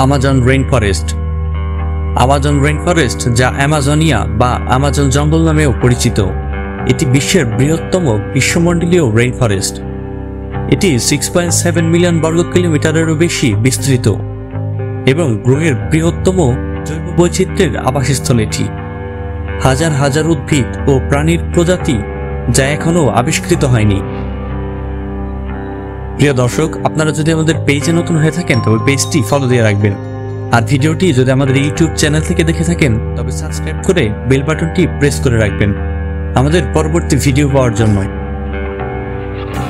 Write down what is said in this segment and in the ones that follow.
Amazon rain forest Amazon rain forest যা Amazonia বা Amazon জঙ্গল নামেও পরিচিত। এটি বিশ্বের বৃহত্তম গ্রীষ্মমণ্ডলীয় রেইন ফরেস্ট এটি সিক্স পয়েন্ট সেভেন মিলিয়ন বর্গ কিলোমিটারেরও বেশি বিস্তৃত। এবং গ্রহের বৃহত্তম জৈব বৈচিত্র্যের আবাসস্থল এটি। হাজার হাজার উদ্ভিদ ও প্রাণীর প্রজাতি যা এখনও আবিষ্কৃত হয়নি। প্রিয় দর্শক, আপনারা যদি আমাদের পেজে নতুন হয়ে থাকেন, তবে পেজটি ফলো দিয়ে রাখবেন। আর ভিডিওটি যদি আমাদের ইউটিউব চ্যানেল থেকে দেখে থাকেন, তবে সাবস্ক্রাইব করে বেল বাটনটি প্রেস করে রাখবেন। আমাদের পরবর্তী ভিডিও পাওয়ার জন্য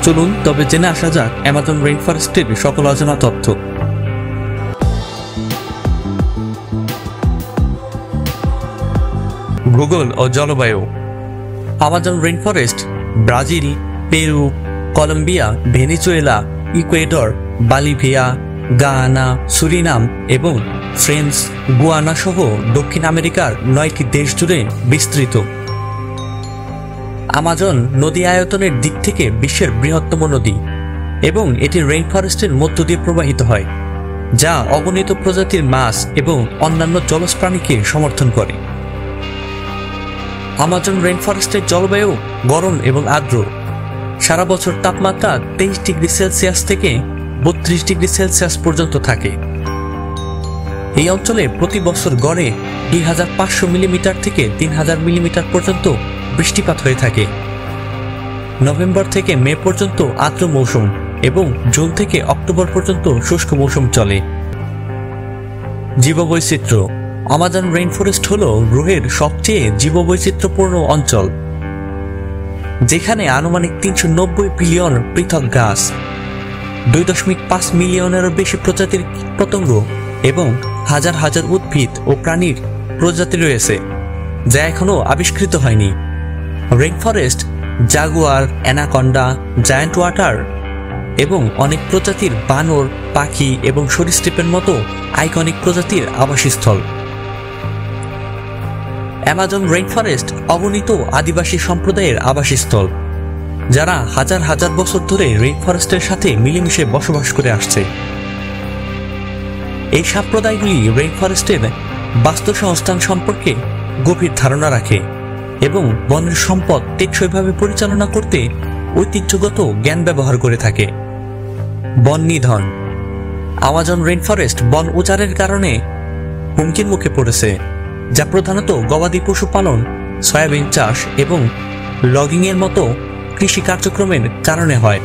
চলুন, তবে জেনে আসা যাক অ্যামাজন রেইন ফরেস্টের সকল অজানা তথ্য। ভূগোল ও জলবায়ু। Amazon rain forest Brazil, Peru Colombia, Venezuela, Ecuador, Bolivia, Guyana, Suriname এবং ফ্রেন্স গুয়ানা সহ দক্ষিণ আমেরিকার নয়টি দেশ জুড়ে বিস্তৃত। আমাজন নদী আয়তনের দিক থেকে বিশ্বের বৃহত্তম নদী এবং এটি রেইন ফরেস্টের মধ্য দিয়ে প্রবাহিত হয়, যা অগণিত প্রজাতির মাছ এবং অন্যান্য জলজ প্রাণীকে সমর্থন করে। আমাজন রেইন ফরেস্টের জলবায়ু গরম এবং আর্দ্র। সারা বছর তাপমাত্রা তেইশ ডিগ্রি সেলসিয়াস থেকে বত্রিশ ডিগ্রি সেলসিয়াস পর্যন্ত থাকে। এই অঞ্চলে প্রতি বছর গড়ে দুই হাজার পাঁচশো মিলিমিটার থেকে তিন হাজার মিলিমিটার পর্যন্ত বৃষ্টিপাত হয়ে থাকে। নভেম্বর থেকে মে পর্যন্ত আর্দ্র মৌসুম এবং জুন থেকে অক্টোবর পর্যন্ত শুষ্ক মৌসুম চলে। জীববৈচিত্র্য। আমাজন রেইন ফরেস্ট হল গ্রহের সবচেয়ে জীববৈচিত্র্যপূর্ণ অঞ্চল। যেখানে আনুমানিক তিনশো নব্বই বিলিয়ন পৃথক গাছ। দুই দশমিক পাঁচ মিলিয়নেরও বেশি প্রজাতির কীটপতঙ্গ এবং হাজার হাজার উদ্ভিদ ও প্রাণীর প্রজাতি রয়েছে, যা এখনও আবিষ্কৃত হয়নি। Rain forest jaguar, anaconda, giant water এবং অনেক প্রজাতির বানর, পাখি এবং সরীসৃপের মতো আইকনিক প্রজাতির আবাসস্থল। অ্যামাজন রেইন ফরেস্ট অগণিত আদিবাসী সম্প্রদায়ের আবাসস্থল, যারা হাজার হাজার বছর ধরে রেইন ফরেস্টের সাথে মিলেমিশে বসবাস করে আসছে। এই সম্প্রদায়গুলি রেইন ফরেস্টের বাস্তু সংস্থান সম্পর্কে গভীর ধারণা রাখে এবং বনের সম্পদ টেকসইভাবে পরিচালনা করতে ঐতিহ্যগত জ্ঞান ব্যবহার করে থাকে। বন নিধন আমাজন রেইন ফরেস্ট বন উচারের কারণে হুমকির মুখে পড়েছে। যা প্রধানত গবাদি পশু পালন, সয়াবিন চাষ এবং লগিংয়ের মতো কৃষি কার্যক্রমের কারণে হয়।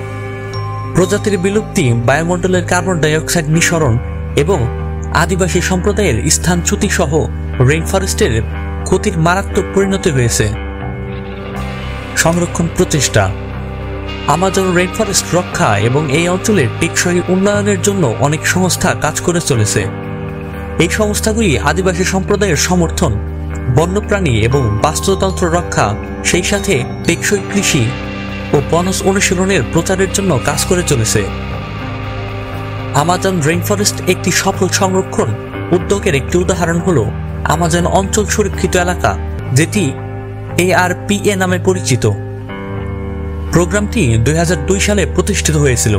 প্রজাতির বিলুপ্তি বায়ুমণ্ডলের কার্বন ডাইঅক্সাইড নিঃসরণ এবং আদিবাসী সম্প্রদায়ের স্থানচ্যুতি সহ রেইন ফরেস্টের ক্ষতির মারাত্মক পরিণতি হয়েছে। সংরক্ষণ প্রচেষ্টা। আমাজন রেইন ফরেস্ট রক্ষা এবং এই অঞ্চলের টেকসই উন্নয়নের জন্য অনেক সংস্থা কাজ করে চলেছে। এই সংস্থাগুলি আদিবাসী সম্প্রদায়ের সমর্থন, বন্যপ্রাণী এবং বাস্তুতন্ত্র রক্ষা, সেই সাথে টেকসই কৃষি ও বনজ অনুশীলনের প্রচারের জন্য কাজ করে চলেছে। আমাজন রেইন ফরেস্ট একটি সফল সংরক্ষণ উদ্যোগের একটি উদাহরণ হল আমাজন অঞ্চল সুরক্ষিত এলাকা, যেটি এআরপিএ নামে পরিচিত। প্রোগ্রামটি দুই হাজার দুই সালে প্রতিষ্ঠিত হয়েছিল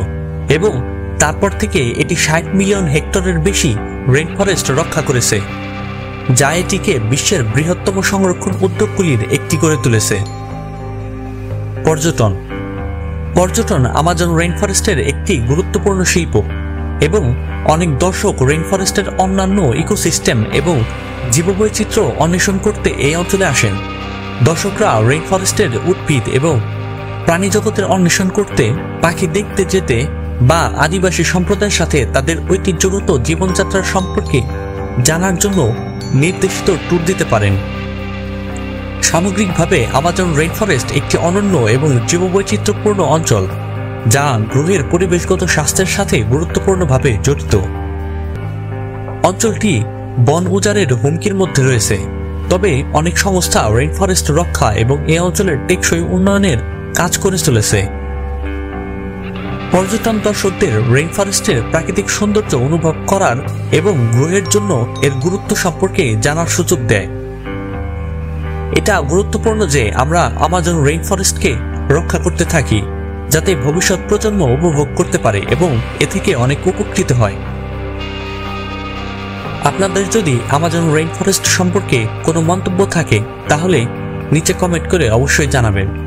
এবং তারপর থেকে এটি ষাট মিলিয়ন হেক্টরের বেশি রেইন ফরেস্ট রক্ষা করেছে, যা এটিকে বিশ্বের বৃহত্তম সংরক্ষণ উদ্যোগগুলির একটি করে তুলেছে। পর্যটন। পর্যটন আমাজন রেইন ফরেস্টের একটি গুরুত্বপূর্ণ শিল্প এবং অনেক দর্শক রেইন ফরেস্টের অন্যান্য ইকোসিস্টেম এবং জীববৈচিত্র্য অন্বেষণ করতে এই অঞ্চলে আসেন। দর্শকরা রেইন ফরেস্টের উদ্ভিদ এবং প্রাণী জগতের অন্বেষণ করতে পাখি দেখতে যেতে বা আদিবাসী সম্প্রদায়ের সাথে তাদের ঐতিহ্যগত জীবনযাত্রার সম্পর্কে জানার জন্য নির্দেশিত ট্যুর দিতে পারেন। সামগ্রিকভাবে আমাজন রেইন ফরেস্ট একটি অনন্য এবং জীববৈচিত্র্যপূর্ণ অঞ্চল, যা গ্রহের পরিবেশগত স্বাস্থ্যের সাথে গুরুত্বপূর্ণভাবে জড়িত। অঞ্চলটি বন উজাড়ের হুমকির মধ্যে রয়েছে, তবে অনেক সংস্থা রেইন ফরেস্ট রক্ষা এবং এই অঞ্চলের টেকসই উন্নয়নের কাজ করে চলেছে। পর্যটন দর্শকদের রেইন ফরেস্টের প্রাকৃতিক সৌন্দর্য অনুভব করার এবং গ্রহের জন্য এর গুরুত্ব সম্পর্কে জানার সুযোগ দেয়। এটা গুরুত্বপূর্ণ যে আমরা আমাজন রেইন ফরেস্টকে রক্ষা করতে থাকি, যাতে ভবিষ্যৎ প্রজন্ম উপভোগ করতে পারে এবং এ থেকে অনেক উপকৃত হয়। আপনাদের যদি আমাজন রেইন ফরেস্ট সম্পর্কে কোনো মন্তব্য থাকে, তাহলে নিচে কমেন্ট করে অবশ্যই জানাবেন।